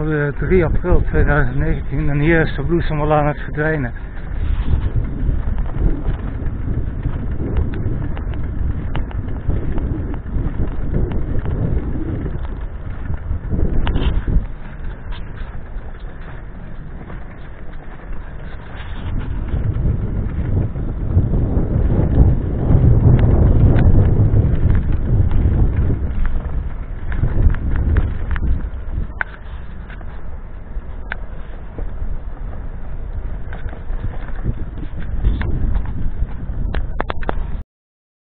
Op 3 eh, april 2019 en hier is de bloesem al aan het verdwijnen.